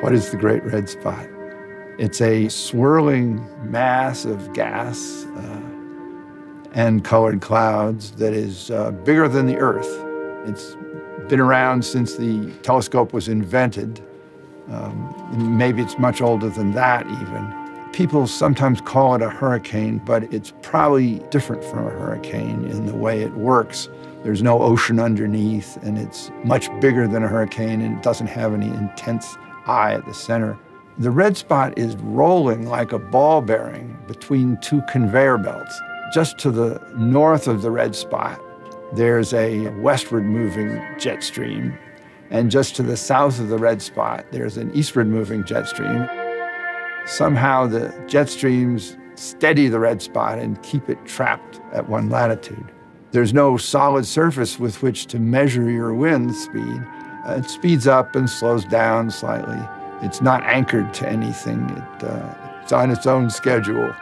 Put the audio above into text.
What is the Great Red Spot? It's a swirling mass of gas uh, and colored clouds that is uh, bigger than the Earth. It's been around since the telescope was invented. Um, maybe it's much older than that, even. People sometimes call it a hurricane, but it's probably different from a hurricane in the way it works. There's no ocean underneath, and it's much bigger than a hurricane, and it doesn't have any intense eye at the center. The red spot is rolling like a ball bearing between two conveyor belts. Just to the north of the red spot, there's a westward moving jet stream. And just to the south of the red spot, there's an eastward moving jet stream. Somehow the jet streams steady the red spot and keep it trapped at one latitude. There's no solid surface with which to measure your wind speed. It speeds up and slows down slightly. It's not anchored to anything. It, uh, it's on its own schedule.